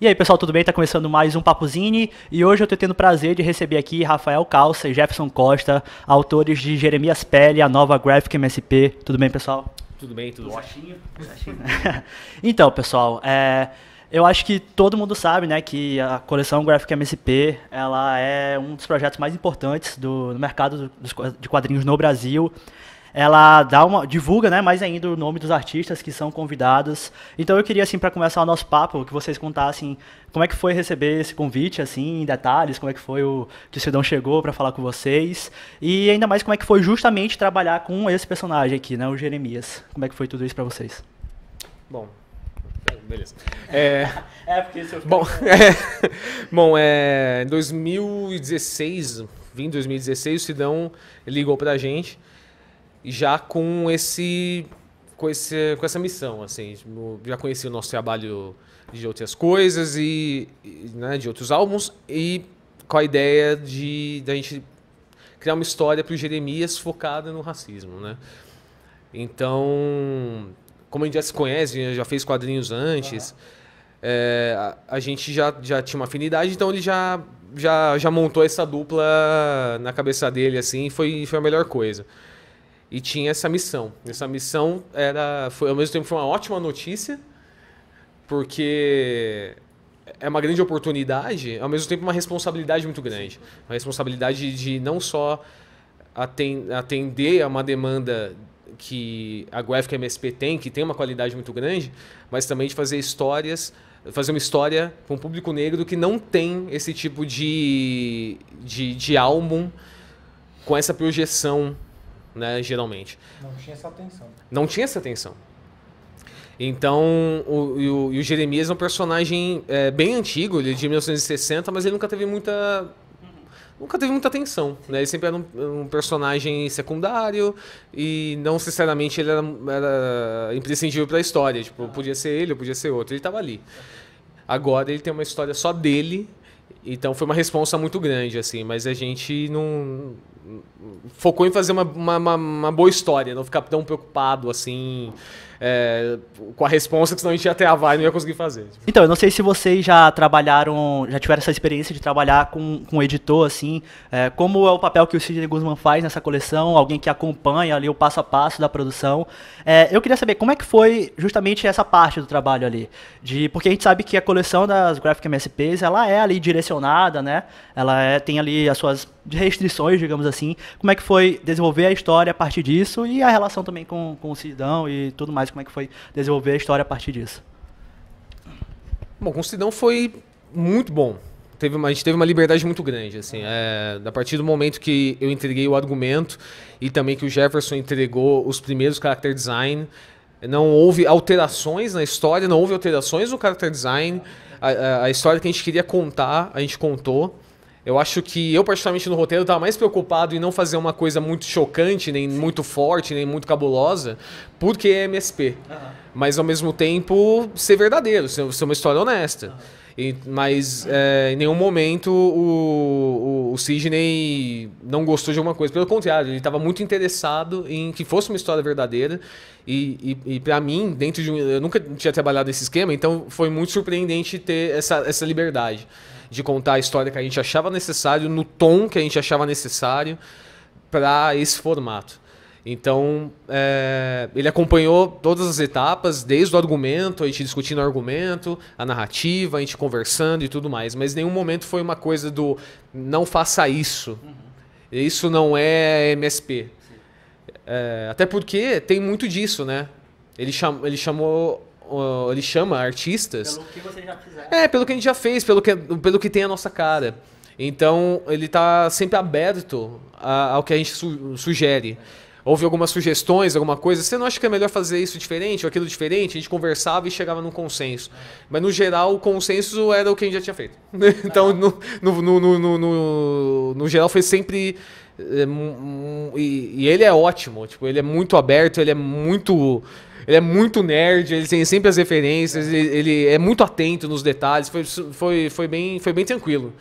E aí, pessoal, tudo bem? Tá começando mais um Papuzine e hoje eu tô tendo o prazer de receber aqui Rafael Calça e Jefferson Costa, autores de Jeremias Pele, a nova Graphic MSP. Tudo bem, pessoal? Tudo bem, tudo ótimo. então, pessoal, é, eu acho que todo mundo sabe, né, que a coleção Graphic MSP, ela é um dos projetos mais importantes do, no mercado dos, de quadrinhos no Brasil ela dá uma divulga, né, mais ainda o nome dos artistas que são convidados. Então eu queria assim para começar o nosso papo, que vocês contassem como é que foi receber esse convite assim, em detalhes, como é que foi o que o Cidão chegou para falar com vocês e ainda mais como é que foi justamente trabalhar com esse personagem aqui, né, o Jeremias. Como é que foi tudo isso para vocês? Bom, beleza. É, é porque seu Bom, é, bom, é, em 2016, vim em 2016, o Sidão ligou pra gente já com esse com, esse, com essa missão, assim, já conheci o nosso trabalho de outras coisas e, né, de outros álbuns e com a ideia de da gente criar uma história para o Jeremias focada no racismo, né? Então, como a gente já se conhece, já fez quadrinhos antes, uhum. é, a, a, gente já, já tinha uma afinidade, então ele já, já, já montou essa dupla na cabeça dele, assim, foi, foi a melhor coisa e tinha essa missão. Essa missão era, foi, ao mesmo tempo foi uma ótima notícia, porque é uma grande oportunidade, ao mesmo tempo uma responsabilidade muito grande. Uma responsabilidade de não só atender a uma demanda que a Graphic MSP tem, que tem uma qualidade muito grande, mas também de fazer histórias, fazer uma história com um público negro que não tem esse tipo de, de, de álbum com essa projeção né, geralmente. Não tinha essa atenção. Não tinha essa atenção. Então, o, o, o Jeremias é um personagem é, bem antigo, ele é de 1960, mas ele nunca teve muita nunca teve muita atenção, né? Ele sempre era um, um personagem secundário e não necessariamente ele era, era imprescindível para a história. Tipo, podia ser ele, ou podia ser outro. Ele estava ali. Agora ele tem uma história só dele, então foi uma responsa muito grande, assim. Mas a gente não focou em fazer uma, uma, uma, boa história, não ficar tão preocupado assim é, com a resposta, que senão a gente ia travar e não ia conseguir fazer. Então, eu não sei se vocês já trabalharam, já tiveram essa experiência de trabalhar com, com um editor, assim, é, como é o papel que o Sidney Guzman faz nessa coleção, alguém que acompanha ali o passo a passo da produção. É, eu queria saber como é que foi justamente essa parte do trabalho ali, de, porque a gente sabe que a coleção das Graphic MSPs, ela é ali direcionada, né, ela é, tem ali as suas restrições, digamos assim, como é que foi desenvolver a história a partir disso e a relação também com, com o Sidão e tudo mais, como é que foi desenvolver a história a partir disso? Bom, com o Sidão foi muito bom. Teve uma, a gente teve uma liberdade muito grande, assim, é, a partir do momento que eu entreguei o argumento e também que o Jefferson entregou os primeiros character design, não houve alterações na história, não houve alterações no character design, a, a, a história que a gente queria contar, a gente contou, eu acho que eu, particularmente no roteiro, estava mais preocupado em não fazer uma coisa muito chocante, nem Sim. muito forte, nem muito cabulosa, porque é MSP. Uhum. Mas ao mesmo tempo ser verdadeiro, ser, uma história honesta. Uhum. E, mas é, em nenhum momento o, o, o, Sidney não gostou de alguma coisa. Pelo contrário, ele estava muito interessado em que fosse uma história verdadeira. E, e, e para mim, dentro de um, eu nunca tinha trabalhado nesse esquema, então foi muito surpreendente ter essa, essa liberdade de contar a história que a gente achava necessário, no tom que a gente achava necessário para esse formato. Então, é, ele acompanhou todas as etapas, desde o argumento, a gente discutindo o argumento, a narrativa, a gente conversando e tudo mais. Mas em nenhum momento foi uma coisa do não faça isso. Uhum. Isso não é MSP. É, até porque tem muito disso, né? Ele, cham, ele chamou ele chama artistas. Pelo que você já fizeram. É, pelo que a gente já fez, pelo que, pelo que tem a nossa cara. Então, ele está sempre aberto a, ao que a gente su sugere. Houve algumas sugestões, alguma coisa. Você não acha que é melhor fazer isso diferente ou aquilo diferente? A gente conversava e chegava num consenso. Mas, no geral, o consenso era o que a gente já tinha feito. então, no, no, no, no, no, geral, foi sempre. É, e, e ele é ótimo. Tipo, ele é muito aberto, ele é muito ele é muito nerd, ele tem sempre as referências, ele, ele é muito atento nos detalhes. Foi, foi, foi, bem, foi bem tranquilo.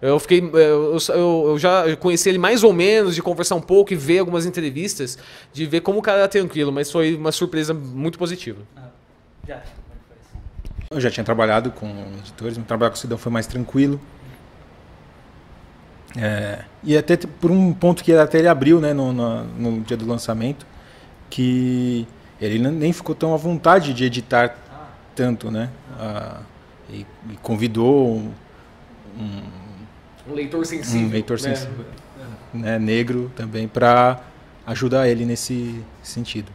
Eu fiquei. Eu, eu, eu, já conheci ele mais ou menos, de conversar um pouco e ver algumas entrevistas, de ver como o cara era tranquilo, mas foi uma surpresa muito positiva. Ah, já. eu já tinha trabalhado com editores, meu trabalho com o Sidão foi mais tranquilo. É, e até por um ponto que até ele abriu né, no, no, no dia do lançamento, que ele nem ficou tão à vontade de editar tanto, né? Ah, e, e, convidou um, um, um, leitor sensível, um leitor né? sensível né, negro também para ajudar ele nesse sentido.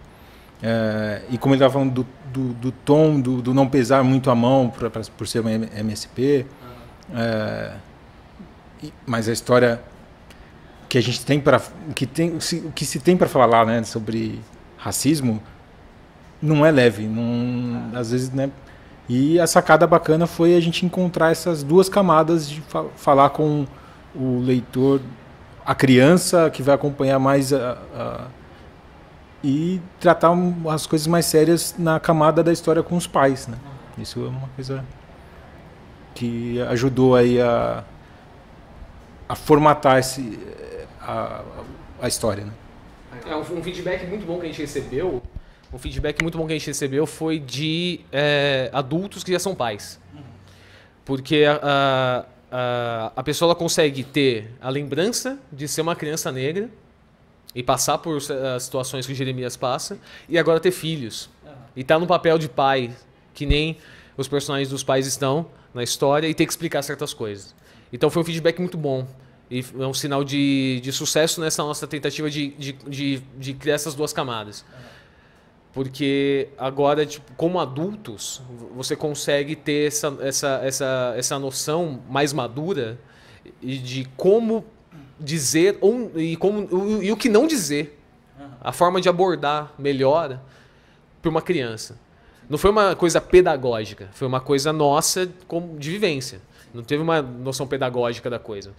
É, e como ele estava falando do, do, do tom, do, do, não pesar muito a mão pra, pra, por ser uma MSP, é, mas a história que a gente tem para que tem o que se tem para falar né, sobre racismo não é leve, não, às vezes né. E a sacada bacana foi a gente encontrar essas duas camadas de fa falar com o leitor, a criança que vai acompanhar mais a, a e tratar as coisas mais sérias na camada da história com os pais, né? Isso é uma coisa que ajudou aí a, a formatar esse, a, a história, né? É um, feedback muito bom que a gente recebeu. Um feedback muito bom que a gente recebeu foi de é, adultos que já são pais, porque a, a, a pessoa consegue ter a lembrança de ser uma criança negra e passar por as eh, situações que Jeremias passa e agora ter filhos. E tá no papel de pai, que nem os personagens dos pais estão na história e ter que explicar certas coisas. Então foi um feedback muito bom. E é um sinal de, de sucesso nessa nossa tentativa de, de, de, de criar essas duas camadas. Porque agora, tipo, como adultos, você consegue ter essa, essa, essa, essa noção mais madura e de como dizer ou, e, como, o, e o que não dizer. A forma de abordar melhor para uma criança. Não foi uma coisa pedagógica, foi uma coisa nossa de vivência. Não teve uma noção pedagógica da coisa.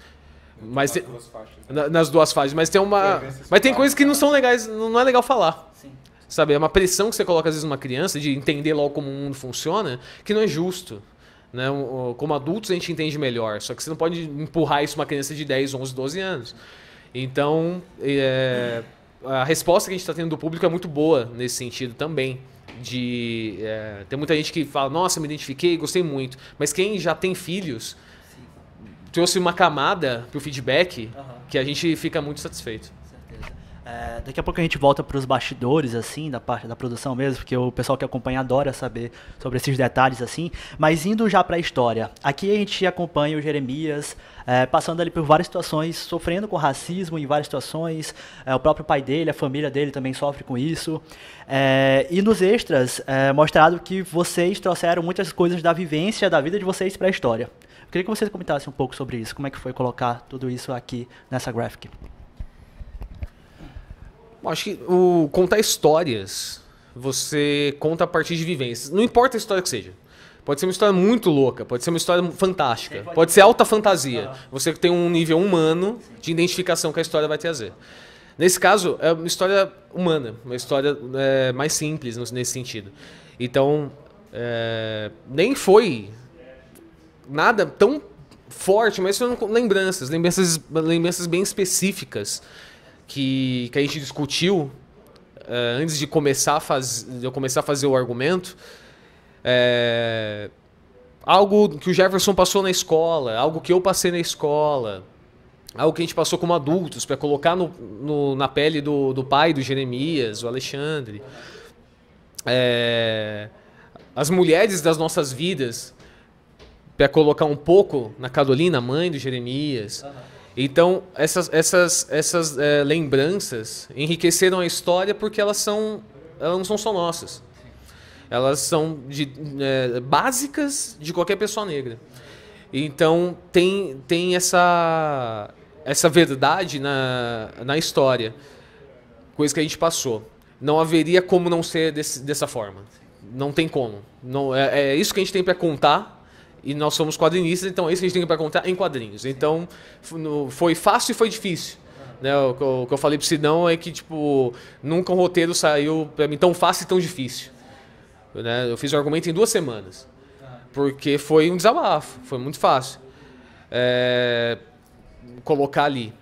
Mas nas, duas faixas, né? nas duas fases, mas tem uma, mas tem coisas que não são legais, não é legal falar. Sim. Sabe, é uma pressão que você coloca às vezes numa criança de entender logo como o mundo funciona, que não é justo. Né? Como adultos a gente entende melhor, só que você não pode empurrar isso uma criança de 10, 11, 12 anos. Então, é, a resposta que a gente está tendo do público é muito boa nesse sentido também. De, é, tem muita gente que fala, nossa, me identifiquei, gostei muito. Mas quem já tem filhos trouxe uma camada para o feedback uhum. que a gente fica muito satisfeito. É, daqui a pouco a gente volta para os bastidores, assim, da parte da produção mesmo, porque o pessoal que acompanha adora saber sobre esses detalhes, assim. Mas indo já para a história, aqui a gente acompanha o Jeremias é, passando ali por várias situações, sofrendo com racismo em várias situações. É, o próprio pai dele, a família dele também sofre com isso. É, e nos extras, é mostrado que vocês trouxeram muitas coisas da vivência da vida de vocês para a história. Eu queria que vocês comentassem um pouco sobre isso, como é que foi colocar tudo isso aqui nessa graphic. Bom, acho que o contar histórias, você conta a partir de vivências. Não importa a história que seja. Pode ser uma história muito louca, pode ser uma história fantástica, pode, pode ser alta fantasia. Uhum. Você tem um nível humano de identificação que a história vai trazer. Nesse caso, é uma história humana, uma história é, mais simples nesse sentido. Então, é, nem foi nada tão forte, mas foram lembranças, lembranças, lembranças bem específicas que, que a gente discutiu uh, antes de começar a faz, de eu começar a fazer o argumento. É, algo que o Jefferson passou na escola, algo que eu passei na escola, algo que a gente passou como adultos, para colocar no, no, na pele do, do pai do Jeremias, o Alexandre. É, as mulheres das nossas vidas, para colocar um pouco na Carolina, mãe do Jeremias. Uhum. Então, essas, essas, essas é, lembranças enriqueceram a história porque elas, são, elas não são só nossas. Elas são de, é, básicas de qualquer pessoa negra. Então, tem, tem essa, essa verdade na, na história, coisa que a gente passou. Não haveria como não ser desse, dessa forma. Não tem como. Não, é, é isso que a gente tem para contar e nós somos quadrinistas, então é isso que a gente tem para contar em quadrinhos. Então foi fácil e foi difícil. Né? O, que eu falei para o Sidão é que tipo, nunca um roteiro saiu para mim tão fácil e tão difícil. Né? Eu fiz o argumento em duas semanas. Porque foi um desabafo, foi muito fácil. É, colocar ali.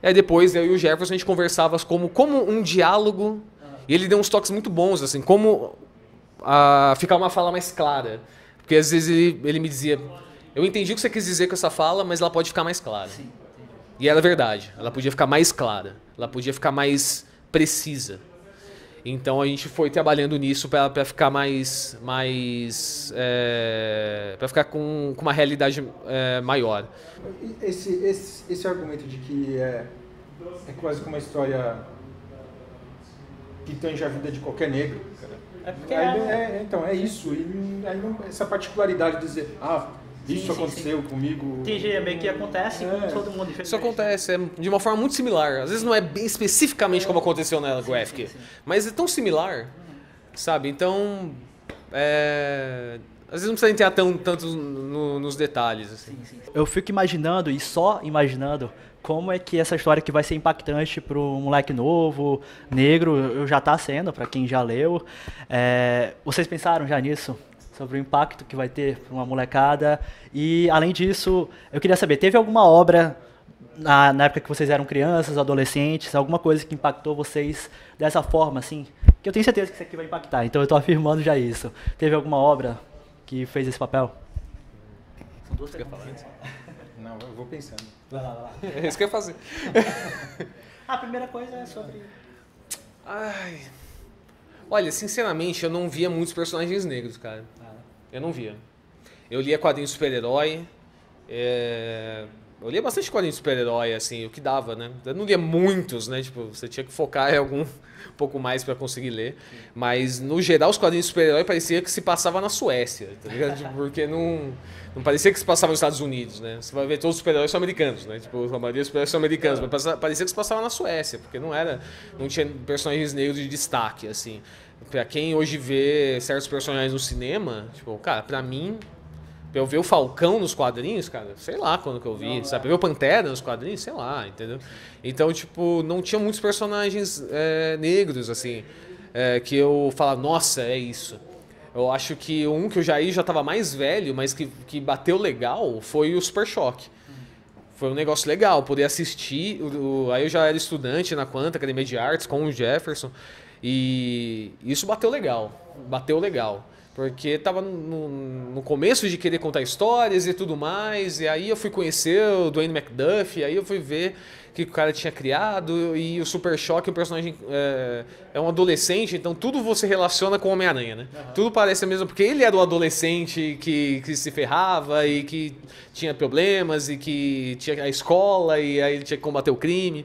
É, depois eu e o Jefferson a gente conversava como, como um diálogo. E ele deu uns toques muito bons, assim, como a ficar uma fala mais clara. Porque às vezes ele, ele me dizia, eu entendi o que você quis dizer com essa fala, mas ela pode ficar mais clara. Sim, e era verdade, ela podia ficar mais clara, ela podia ficar mais precisa. Então a gente foi trabalhando nisso para ficar mais. mais é, para ficar com, com uma realidade é, maior. Esse, esse, esse argumento de que é, é quase como uma história que tange a vida de qualquer negro. É porque aí, é, é, então, é isso. E aí não, essa particularidade de dizer, ah, isso sim, aconteceu sim. comigo. TG meio que acontece é. com todo mundo. Isso acontece, é de uma forma muito similar. Às vezes não é bem especificamente como aconteceu na Graphic, mas é tão similar, sabe? Então, é... às vezes não precisa entrar tão, tanto no, nos detalhes. Assim. Eu fico imaginando, e só imaginando, como é que essa história que vai ser impactante para um moleque novo, negro, já está sendo, para quem já leu. É, vocês pensaram já nisso? Sobre o impacto que vai ter para uma molecada. E, além disso, eu queria saber, teve alguma obra na, na, época que vocês eram crianças, adolescentes, alguma coisa que impactou vocês dessa forma, assim? Que eu tenho certeza que isso aqui vai impactar, então eu estou afirmando já isso. Teve alguma obra que fez esse papel? São duas perguntas. Não, eu vou pensando. Vai lá, vai lá. É isso que eu ia fazer. a primeira coisa é sobre. Ai. Olha, sinceramente, eu não via muitos personagens negros, cara. Ah. Eu não via. Eu lia quadrinhos super-herói. É... Eu lia bastante quadrinhos super-herói, assim, o que dava, né? Eu não lia muitos, né? Tipo, você tinha que focar em algum um pouco mais para conseguir ler. Mas, no geral, os quadrinhos super-herói parecia que se passava na Suécia, tá ligado? Tipo, porque não, não parecia que se passava nos Estados Unidos, né? Você vai ver todos os super-heróis são americanos, né? Tipo, a maioria dos super-heróis são americanos, mas parecia que se passava na Suécia, porque não era, não tinha personagens negros de destaque, assim. Pra quem hoje vê certos personagens no cinema, tipo, cara, pra mim, eu ver o Falcão nos quadrinhos, cara, sei lá quando que eu vi, não, sabe? Pra ver o Pantera nos quadrinhos, sei lá, entendeu? Então, tipo, não tinha muitos personagens é, negros, assim, é, que eu falava, nossa, é isso. Eu acho que um que o Jair já tava mais velho, mas que, que bateu legal, foi o Super Choque. Foi um negócio legal, poder assistir. O, o, aí eu já era estudante na Quanta, Academia de Artes, com o Jefferson. E isso bateu legal. Bateu legal. Porque tava no, no, começo de querer contar histórias e tudo mais. E aí eu fui conhecer o Dwayne McDuff, aí eu fui ver que o cara tinha criado. E o Super Choque, o personagem é, é um adolescente, então tudo você relaciona com o Homem-Aranha, né? Uhum. Tudo parece a mesma, porque ele era o adolescente que, que se ferrava e que tinha problemas e que tinha a escola e aí ele tinha que combater o crime.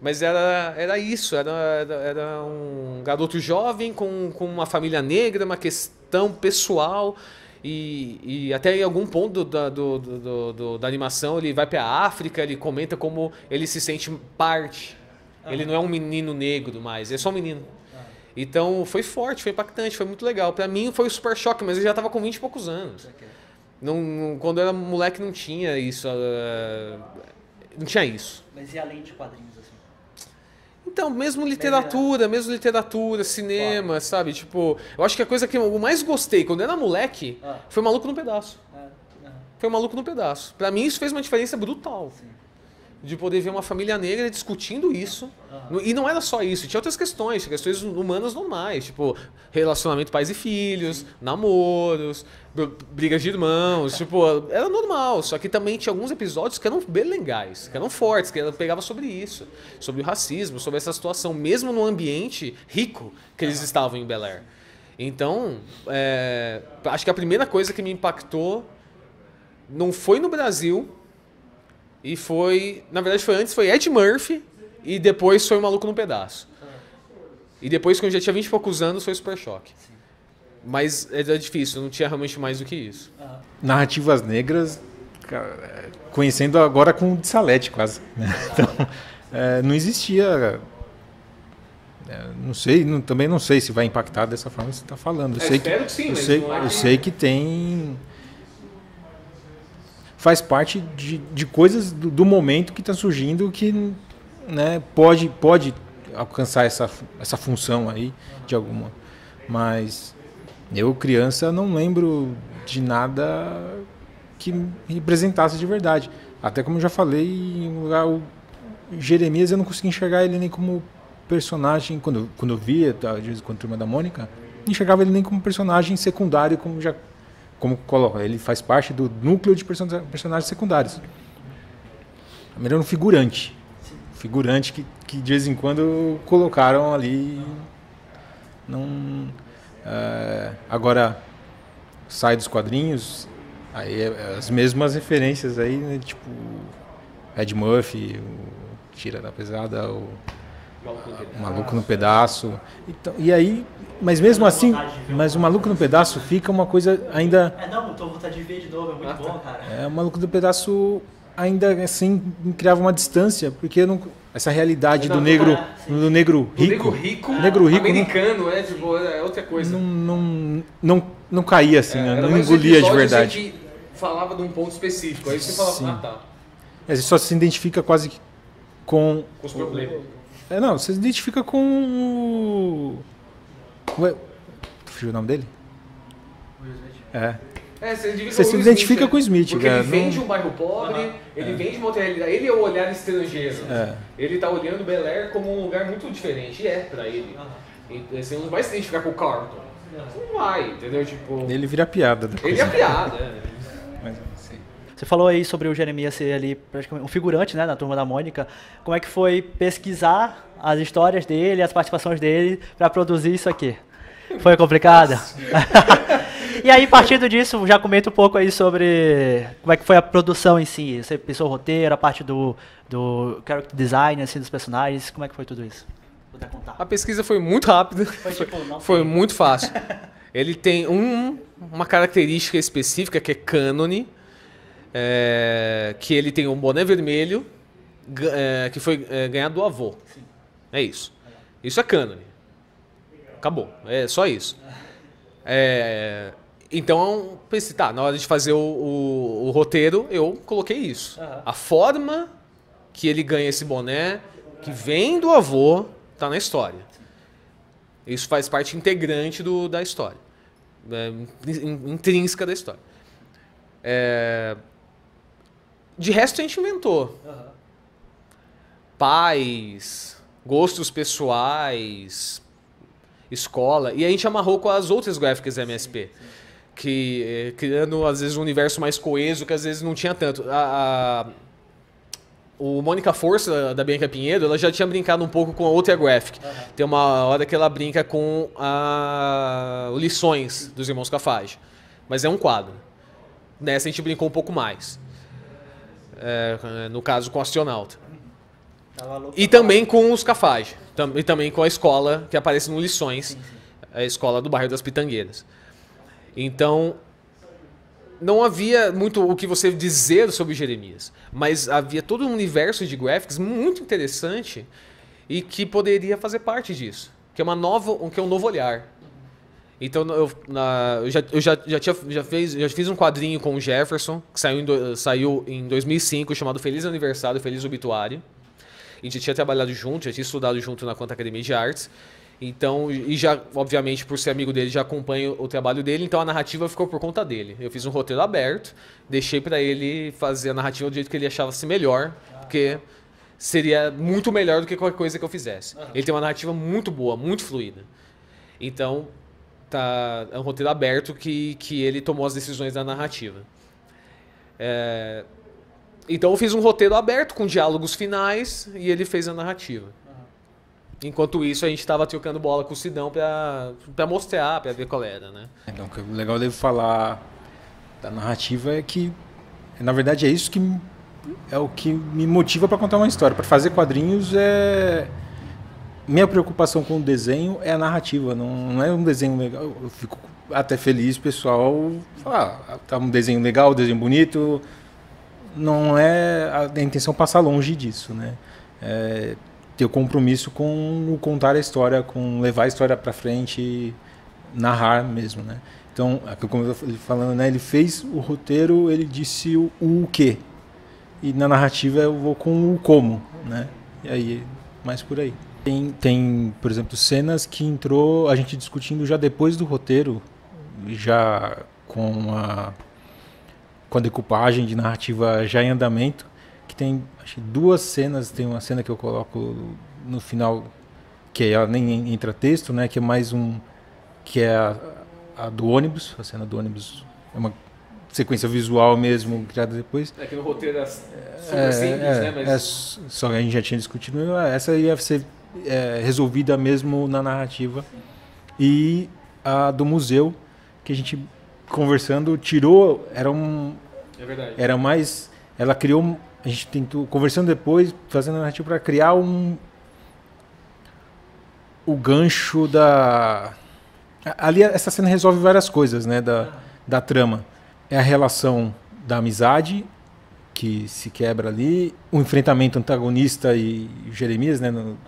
Mas era, era isso, era, era, era um garoto jovem com, com uma família negra, uma questão pessoal. E, e até em algum ponto da, do, do, do, da animação ele vai para a África, ele comenta como ele se sente parte. Uhum. Ele não é um menino negro mais, é só um menino. Uhum. Então foi forte, foi impactante, foi muito legal. Para mim foi um super choque, mas eu já estava com 20 e poucos anos. Não, não, quando eu era moleque não tinha isso. Uh, não tinha isso. Mas e além de quadrinhos? Então, mesmo literatura, mesmo literatura, cinema, claro. sabe? Tipo, eu acho que a coisa que eu mais gostei quando eu era moleque ah. foi Maluco no Pedaço. Ah. Foi Maluco no Pedaço. Para mim isso fez uma diferença brutal. Sim de poder ver uma família negra discutindo isso. Uhum. E não era só isso, tinha outras questões, questões humanas normais, tipo relacionamento pais e filhos, Sim. namoros, brigas de irmãos, tipo, era normal, só que também tinha alguns episódios que eram bem legais, que eram fortes, que ela pegava sobre isso, sobre o racismo, sobre essa situação, mesmo no ambiente rico que eles estavam em Bel Air. Então, é, acho que a primeira coisa que me impactou não foi no Brasil, e foi. Na verdade, foi antes, foi Ed Murphy e depois foi o Maluco no Pedaço. E depois, quando eu já tinha 20 e poucos anos, foi Super Choque. Mas era difícil, não tinha realmente mais do que isso. Narrativas negras, conhecendo agora com o de Salete quase. Né? Então, é, não existia. É, não sei, não, também não sei se vai impactar dessa forma que você está falando. Eu, é, sei espero que, que sim, eu sei, é eu sei que tem faz parte de, de coisas do, do momento que está surgindo que né, pode, pode alcançar essa, essa função aí de alguma. Mas eu, criança, não lembro de nada que me representasse de verdade. Até como eu já falei, o Jeremias eu não consegui enxergar ele nem como personagem, quando, quando eu via, tá, às vezes, com a Turma da Mônica, não enxergava ele nem como personagem secundário, como já como coloca, ele faz parte do núcleo de person personagens secundários. Ele era um figurante. Figurante que, que de vez em quando colocaram ali. Não, é, agora, sai dos quadrinhos, aí é, as mesmas referências aí, né, tipo Ed Murphy, o Tira da Pesada, o Maluco no Pedaço. Então, e aí, mas mesmo assim, mas o Maluco no Pedaço fica uma coisa ainda. É, não, tô vontade de ver de novo, é muito bom, cara. É, o Maluco no Pedaço ainda assim criava uma distância, porque não, essa realidade não, do negro, é, do negro rico, negro rico, negro rico americano, não, é, tipo, é outra coisa. Não, não, não, não caía assim, é, né? não engolia de verdade. Que falava de um ponto específico, aí você falava, Sim. ah, tá. É, você só se identifica quase com, com os problemas. É, não, você se identifica com o. Ué, fugiu o nome dele? Will Smith. É. É, você, você se identifica Smith, com o Smith, porque cara. ele vem de um bairro pobre, uhum. ele é. vem de uma outra realidade. Ele é o olhar estrangeiro. É. Ele tá olhando Bel Air como um lugar muito diferente. E é pra ele. Uhum. E, você não vai se identificar com o Carlton. Você não vai, entendeu? Tipo... Ele vira piada. Ele é piada, é. Mas, você falou aí sobre o Jeremias ser ali praticamente um figurante né, na turma da Mônica. Como é que foi pesquisar as histórias dele, as participações dele para produzir isso aqui? Foi complicado? E aí, partindo disso, já comenta um pouco aí sobre como é que foi a produção em si. Você pensou o roteiro, a parte do, do character design assim, dos personagens, como é que foi tudo isso? A pesquisa foi muito rápida, foi, tipo, foi muito fácil. Ele tem um, uma característica específica que é cânone, é, que ele tem um boné vermelho é, que foi é, ganhado do avô. Sim. É isso. Isso é cânone. Acabou. É só isso. É, então, pensei, tá, na hora de fazer o, o, o roteiro, eu coloquei isso. Uhum. A forma que ele ganha esse boné, que vem do avô, tá na história. Isso faz parte integrante do, da história. É, intrínseca da história. É, de resto a gente inventou. Uhum. Pais, gostos pessoais, escola. E a gente amarrou com as outras gráficas da MSP. Que, eh, criando, às vezes, um universo mais coeso, que às vezes não tinha tanto. A, a o Mônica Força, da Bianca Pinheiro, ela já tinha brincado um pouco com a outra graphic. Uhum. Tem uma hora que ela brinca com a, Lições dos Irmãos Cafage. Mas é um quadro. Nessa a gente brincou um pouco mais é, no caso com o astronauta. E também com os Cafage, e também com a escola que aparece no Lições, a escola do bairro das Pitangueiras. Então, não havia muito o que você dizer sobre Jeremias, mas havia todo um universo de graphics muito interessante e que poderia fazer parte disso, que é uma nova, que é um novo olhar. Então eu, na, eu, já, eu já, já, tinha, já, fez, já fiz um quadrinho com o Jefferson, que saiu em, do, saiu em 2005, chamado Feliz Aniversário, Feliz Obituário. A gente tinha trabalhado junto, já tinha estudado junto na Quanta Academia de Artes. Então, e já, obviamente, por ser amigo dele, já acompanho o trabalho dele, então a narrativa ficou por conta dele. Eu fiz um roteiro aberto, deixei para ele fazer a narrativa do jeito que ele achava se melhor, porque seria muito melhor do que qualquer coisa que eu fizesse. Ele tem uma narrativa muito boa, muito fluida. Então, tá, é um roteiro aberto que, que ele tomou as decisões da narrativa. É, então eu fiz um roteiro aberto com diálogos finais e ele fez a narrativa. Enquanto isso, a gente estava trocando bola com o Sidão para mostrar, para ver qual era, né? Então, o legal dele falar da narrativa é que, na verdade, é isso que é o que me motiva para contar uma história. Para fazer quadrinhos é minha preocupação com o desenho é a narrativa, não, não é um desenho legal. Eu fico até feliz, pessoal, falar, ah, tá um desenho legal, um desenho bonito. Não é a, a intenção passar longe disso, né? É, ter o compromisso com contar a história, com levar a história para frente, narrar mesmo, né? Então, como eu falando, né, ele fez o roteiro, ele disse o, o quê. E na narrativa eu vou com o como, né? E aí, mais por aí. Tem, tem, por exemplo, cenas que entrou a gente discutindo já depois do roteiro, já com a, com a decupagem de narrativa já em andamento, que tem acho duas cenas, tem uma cena que eu coloco no final que ela nem entra texto, né? Que é mais um que é a, a do ônibus, a cena do ônibus é uma sequência visual mesmo criada depois. É que no roteiro é super é, simples, é, né? Mas... É, só que a gente já tinha discutido, essa ia ser é, resolvida mesmo na narrativa. E a do museu, que a gente conversando tirou, era um. É verdade. Era mais. Ela criou. A gente tentou, conversando depois, fazendo a narrativa para criar um. O gancho da. Ali, essa cena resolve várias coisas, né? Da, da trama. É a relação da amizade que se quebra ali, o enfrentamento antagonista e Jeremias, né? No,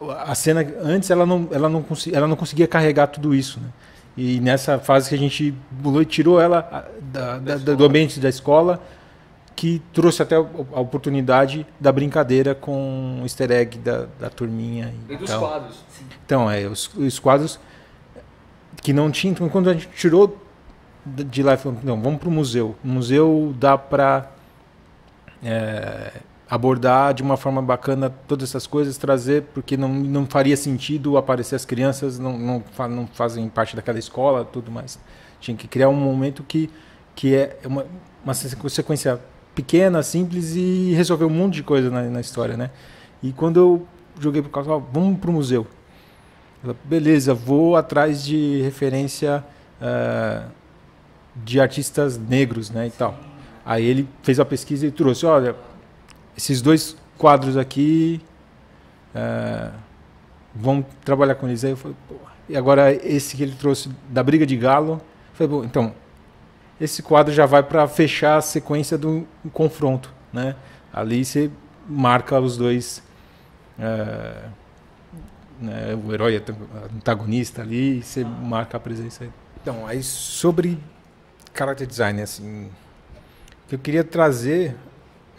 o, a cena antes ela não, ela, não ela não conseguia carregar tudo isso, né? E nessa fase que a gente tirou ela da, da, da, do ambiente da escola, que trouxe até a oportunidade da brincadeira com o easter egg da, da turminha. E, e dos tal. quadros. Então, é, os, os quadros que não tinham. Então, quando a gente tirou de lá, falou, não, vamos para o museu. O museu dá para é, abordar de uma forma bacana todas essas coisas, trazer, porque não, não faria sentido aparecer as crianças, não, não, não fazem parte daquela escola tudo mais. Tinha que criar um momento que, que é uma, uma sequência pequena, simples e resolver um monte de coisa na, na história, né? E quando eu joguei pro casal, vamos pro museu. Beleza, vou atrás de referência uh, de artistas negros, né, e tal. Aí ele fez a pesquisa e trouxe, olha, esses dois quadros aqui, é, vamos trabalhar com eles. Aí eu falei, pô. E agora esse que ele trouxe da briga de galo, falei, bom, então esse quadro já vai para fechar a sequência do confronto, né? Ali você marca os dois, é, né, o herói antagonista ali, você marca a presença. Então, aí sobre character design, assim, que eu queria trazer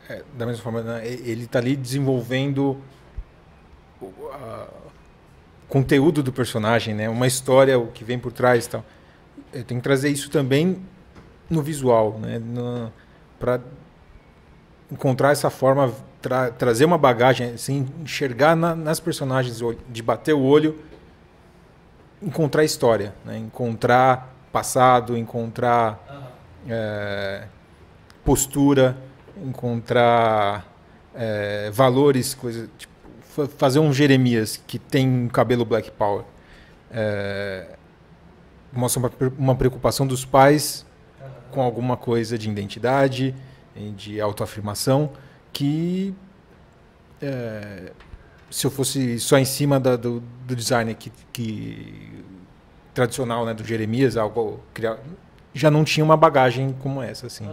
é, da mesma forma, né? ele está ali desenvolvendo o conteúdo do personagem, né? Uma história, o que vem por trás, tal. Eu tenho que trazer isso também no visual, né? Para encontrar essa forma, tra trazer uma bagagem, assim, enxergar na, nas personagens, de bater o olho, encontrar história, né? Encontrar passado, encontrar é, postura encontrar é, valores, coisa, tipo, fazer um Jeremias que tem cabelo Black Power. É, mostra uma, uma preocupação dos pais com alguma coisa de identidade, de autoafirmação, que é, se eu fosse só em cima da, do, do, design que, que, tradicional né, do Jeremias, algo já não tinha uma bagagem como essa. Assim.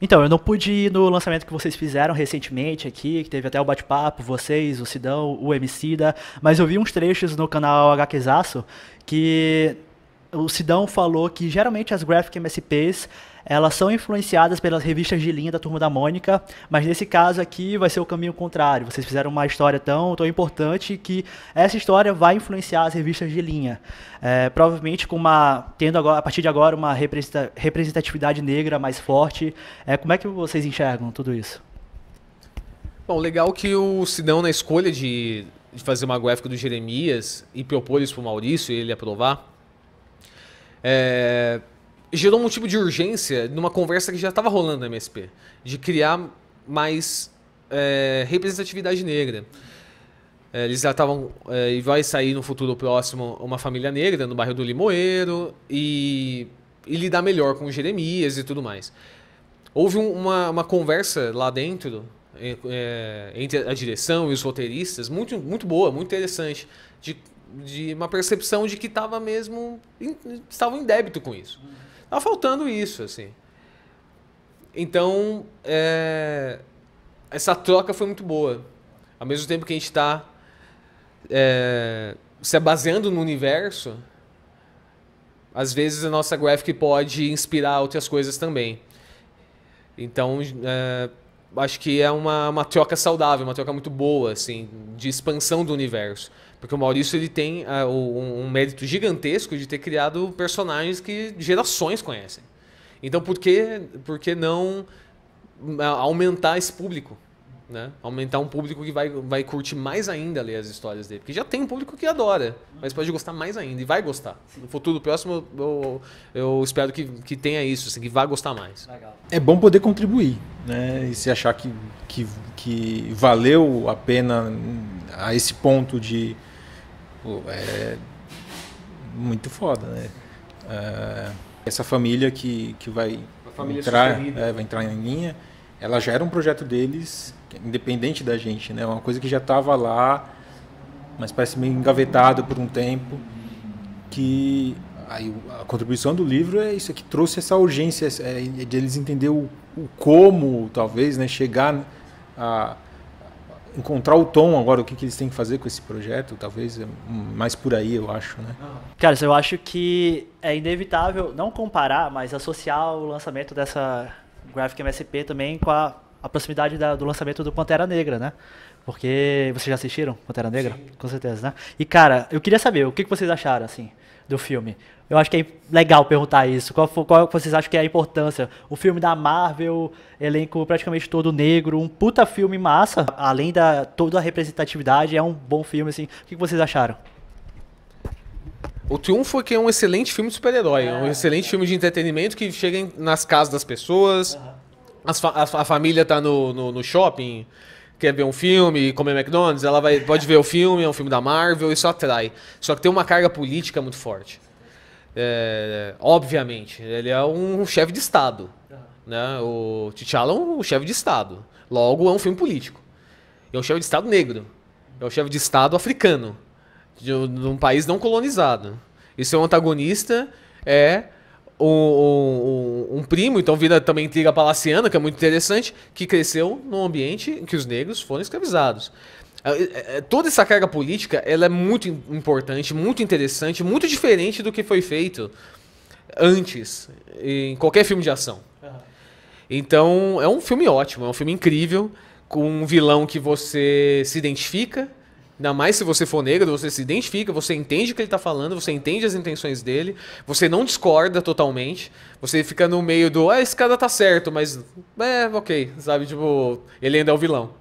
Então, eu não pude ir no lançamento que vocês fizeram recentemente aqui, que teve até o bate-papo, vocês, o Sidão, o Emicida, mas eu vi uns trechos no canal HQzaço que o Sidão falou que geralmente as Graphic MSPs elas são influenciadas pelas revistas de linha da Turma da Mônica, mas nesse caso aqui vai ser o caminho contrário. Vocês fizeram uma história tão, tão importante que essa história vai influenciar as revistas de linha. É, provavelmente com uma tendo agora, a partir de agora uma representatividade negra mais forte. É, como é que vocês enxergam tudo isso? Bom, legal que o Sidão na escolha de, de fazer uma gráfica do Jeremias e propor isso para o Maurício e ele aprovar. É, gerou um tipo de urgência numa conversa que já estava rolando na MSP, de criar mais é, representatividade negra. É, eles já estavam. É, e vai sair no futuro próximo uma família negra no bairro do Limoeiro e, e lidar melhor com Jeremias e tudo mais. Houve um, uma, uma conversa lá dentro é, é, entre a direção e os roteiristas muito, muito boa, muito interessante, de, de uma percepção de que estava mesmo. estavam em débito com isso. Tá faltando isso, assim. Então, é, essa troca foi muito boa. Ao mesmo tempo que a gente está é, se baseando no universo, às vezes a nossa graphic pode inspirar outras coisas também. Então, é, acho que é uma, uma troca saudável, uma troca muito boa, assim, de expansão do universo. Porque o Maurício ele tem uh, um, um, mérito gigantesco de ter criado personagens que gerações conhecem. Então por que, por que não uh, aumentar esse público? Né? Aumentar um público que vai, vai curtir mais ainda ler as histórias dele. Porque já tem um público que adora, mas pode gostar mais ainda e vai gostar. No futuro próximo, eu, eu espero que, que tenha isso, assim, que vá gostar mais. Legal. É bom poder contribuir, né? E se achar que, que, que valeu a pena a esse ponto de. Pô, é muito foda, né? É, essa família que, que vai família entrar, é, vai entrar em linha, ela já era um projeto deles, é independente da gente, né? Uma coisa que já estava lá, mas parece meio engavetado por um tempo, que aí a contribuição do livro é isso, é que trouxe essa urgência é, de eles entender o, o como, talvez, né? Chegar a encontrar o tom agora, o que, que eles têm que fazer com esse projeto, talvez é mais por aí, eu acho, né? Cara, eu acho que é inevitável não comparar, mas associar o lançamento dessa Graphic MSP também com a, a proximidade da- do lançamento do Pantera Negra, né? Porque vocês já assistiram Pantera Negra? Com certeza, né? E cara, eu queria saber o que que vocês acharam assim do filme. Eu acho que é legal perguntar isso. Qual, qual vocês acham que é a importância? O filme da Marvel, elenco praticamente todo negro, um puta filme massa, além da toda a representatividade, é um bom filme assim. O que vocês acharam? O Triunfo que é um excelente filme de super-herói, é um excelente filme de entretenimento que chega nas casas das pessoas. As fa- a, a família tá no, no, no shopping, quer ver um filme, comer McDonald's, ela vai, pode ver o filme, é um filme da Marvel, isso atrai. Só que tem uma carga política muito forte. É, obviamente, ele é um chefe de Estado. Né? O T'Challa é um chefe de Estado. Logo, é um filme político. É um chefe de Estado negro. É um chefe de Estado africano. De, um- de um país não colonizado. E seu antagonista é um, um- um primo, então vira também intriga palaciana, que é muito interessante, que cresceu num ambiente em que os negros foram escravizados. É, é, é, Toda essa carga política ela é muito im- importante, muito interessante, muito diferente do que foi feito antes em qualquer filme de ação. Então, é um filme ótimo, é um filme incrível, com um vilão que você se identifica, ainda mais se você for negro, você se identifica, você entende o que ele está falando, você entende as intenções dele, você não discorda totalmente, você fica no meio do, ah, esse cara tá certo, mas, é, ok, sabe, tipo, ele ainda é o vilão.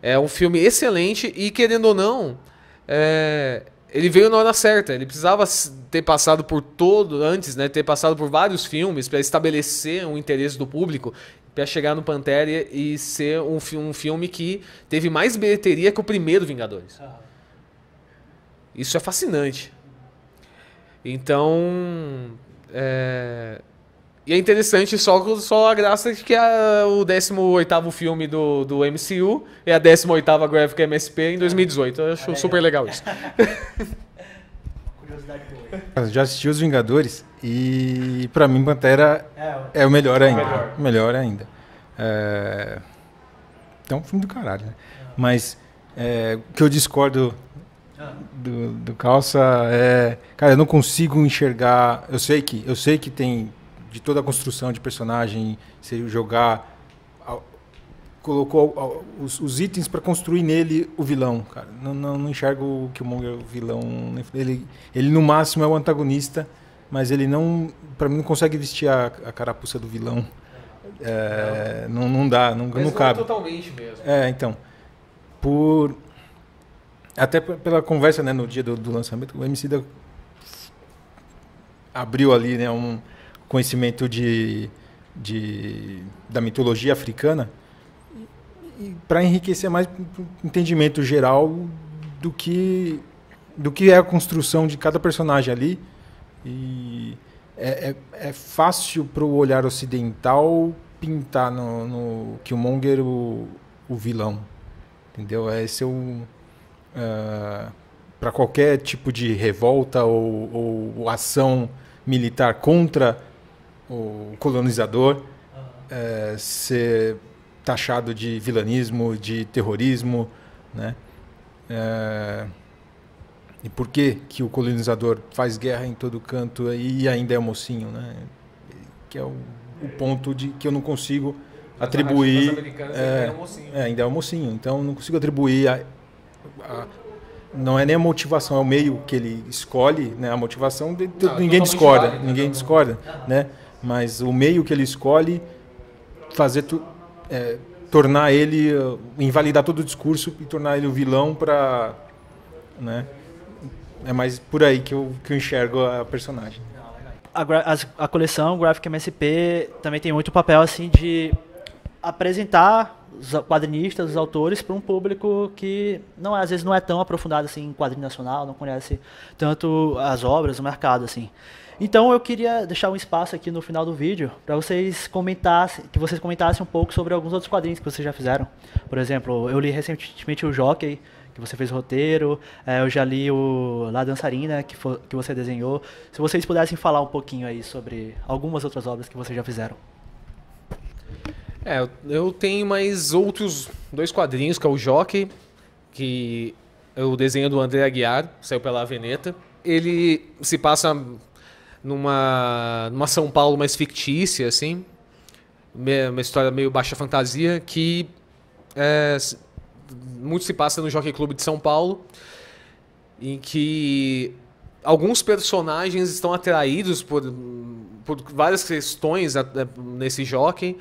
É um filme excelente e, querendo ou não, é, ele veio na hora certa. Ele precisava ter passado por todo, antes, né? Ter passado por vários filmes para estabelecer um interesse do público para chegar no Pantera e ser um, um filme que teve mais bilheteria que o primeiro Vingadores. Isso é fascinante. Então, é, e é interessante só, só a graça de que é o 18º filme do, do MCU é a 18ª Graphic MSP em 2018. Eu acho super legal isso. Boa. Já assisti Os Vingadores e pra mim Pantera É, é o melhor ainda. Melhor. Melhor ainda. É... é um filme do caralho, né? Mas é, o que eu discordo do, do Calça é... Cara, eu não consigo enxergar... Eu sei que, eu sei que tem de toda a construção de personagem, você jogar... Colocou os, os itens pra construir nele o vilão, cara. Não, não, não enxergo que o Monger é o vilão. Ele, ele no máximo é o antagonista, mas ele não, Pra mim, não consegue vestir a, a carapuça do vilão. É, não. Não, dá, não, não cabe. totalmente mesmo. É, então. Por. Até pela conversa né, no dia do, do lançamento, o MC da abriu ali né, um conhecimento de, de, da mitologia africana para enriquecer mais o entendimento geral do que, do que é a construção de cada personagem ali. E é, é, é fácil para o olhar ocidental pintar no, no Killmonger o, o vilão. Entendeu? Esse é o. para qualquer tipo de revolta ou, ou ação militar contra o colonizador, é, ser taxado de vilanismo, de terrorismo, né? É, e por que que o colonizador faz guerra em todo canto e ainda é mocinho, né? Que é o, o ponto de que eu não consigo atribuir. É, é, ainda é o mocinho. Então não consigo atribuir a, a- não é nem a motivação, é o meio que ele escolhe, né? A motivação de- de- Não, é ninguém discorda, válido, ninguém totalmente. discorda, né? Mas o meio que ele escolhe fazer tu, é, tornar ele invalidar todo o discurso e tornar ele o vilão para né? É mais por aí que eu, que eu enxergo a personagem. A, a, a coleção Graphic MSP também tem muito papel assim de apresentar os quadrinistas, os autores para um público que não às vezes não é tão aprofundado assim em quadrinho nacional, não conhece tanto as obras, o mercado assim. Então eu queria deixar um espaço aqui no final do vídeo para vocês comentassem, que vocês comentassem um pouco sobre alguns outros quadrinhos que vocês já fizeram. Por exemplo, eu li recentemente o Jockey, que você fez o roteiro, é, eu já li o La Dançarina, que, for, que você desenhou. Se vocês pudessem falar um pouquinho aí sobre algumas outras obras que vocês já fizeram. É, eu tenho mais outros dois quadrinhos, que é o Jockey, que é o desenho do André Aguiar, saiu pela Veneta. Ele se passa numa, numa São Paulo mais fictícia, assim. Uma história meio baixa fantasia, que é, muito se passa no Jockey Clube de São Paulo, em que alguns personagens estão atraídos por, por várias questões nesse jockey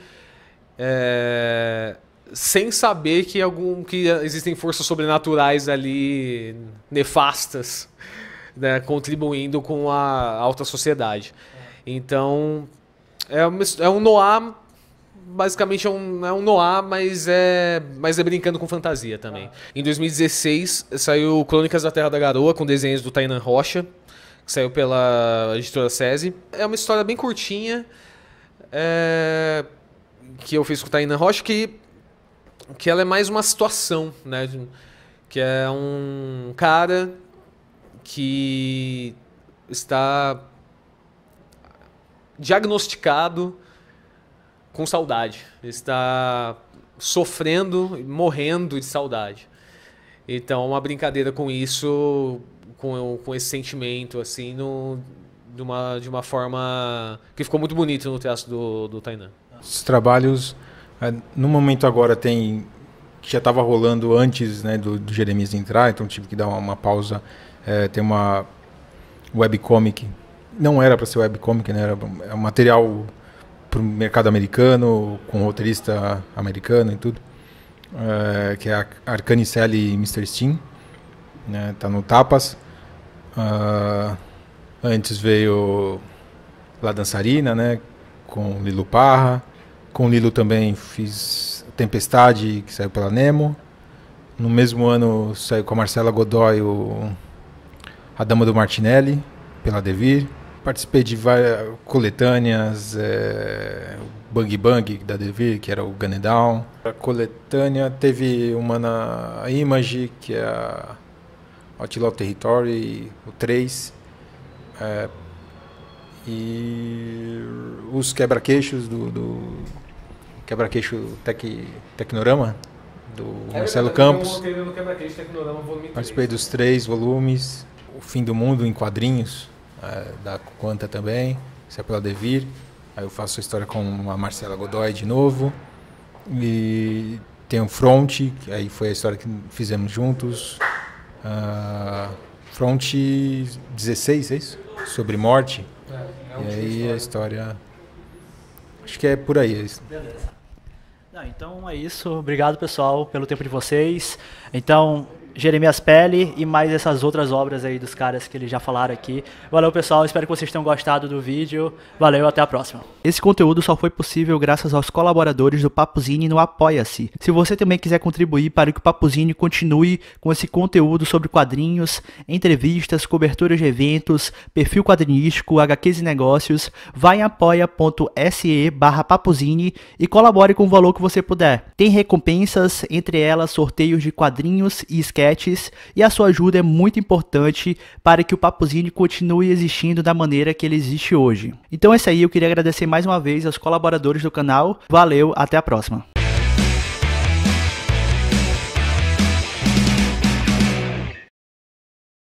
é, sem saber que, algum, que existem forças sobrenaturais ali nefastas né, contribuindo com a alta sociedade. Então, é, é um noir, basicamente é um, é um noir, mas é, mas é brincando com fantasia também. Em 2016 saiu Crônicas da Terra da Garoa, com desenhos do Tainan Rocha, que saiu pela editora SESI. É uma história bem curtinha, é, que eu fiz com Taina Rocha, que, que ela é mais uma situação, né? Que é um cara que está diagnosticado com saudade. Está sofrendo, morrendo de saudade. Então, uma brincadeira com isso, com, com esse sentimento, assim, no, de, uma, de uma forma que ficou muito bonito no traço do, do Tainan. Os trabalhos, é, no momento agora tem que já estava rolando antes né, do, do, Jeremias entrar, então tive que dar uma, uma pausa. É, tem uma webcomic, não era para ser webcomic, né, era é um material para o mercado americano, com roteirista americano e tudo, é, que é a Arcanicelli e Mr. Steam, né, tá no Tapas. Uh, antes veio La Dançarina, né, com Lilo Parra. Com Lilo também fiz Tempestade, que saiu pela Nemo. No mesmo ano saiu com a Marcela Godoy o A Dama do Martinelli, pela Devir. Participei de várias coletâneas, é, Bang Bang da Devir, que era o Gun Down. A coletânea teve uma na Image, que é a Outlaw Territory, o 3. É, e os quebra-queixos do, do quebra-queixo tec, Tecnorama, do é Marcelo Campos. Participei dos três volumes. O Fim do Mundo em quadrinhos, é, da Quanta também, isso é pela Devir. Aí eu faço a história com a Marcela Godoy de novo. E tem o Front, que aí foi a história que fizemos juntos. Uh, Front 16, é isso? Sobre morte. É, é e aí a história. Acho que é por aí. É isso. Beleza. Então é isso. Obrigado, pessoal, pelo tempo de vocês. Então, Jeremias Pele e mais essas outras obras aí dos caras que eles já falaram aqui. Valeu, pessoal. Espero que vocês tenham gostado do vídeo. Valeu, até a próxima. Esse conteúdo só foi possível graças aos colaboradores do Papuzine no Apoia-se. Se você também quiser contribuir para que o Papuzine continue com esse conteúdo sobre quadrinhos, entrevistas, coberturas de eventos, perfil quadrinístico, HQs e negócios, vá em apoia.se barra Papuzine e colabore com o valor que você puder. Tem recompensas, entre elas sorteios de quadrinhos e sketches e a sua ajuda é muito importante para que o Papuzinho continue existindo da maneira que ele existe hoje. Então é isso aí, eu queria agradecer mais uma vez aos colaboradores do canal. Valeu, até a próxima.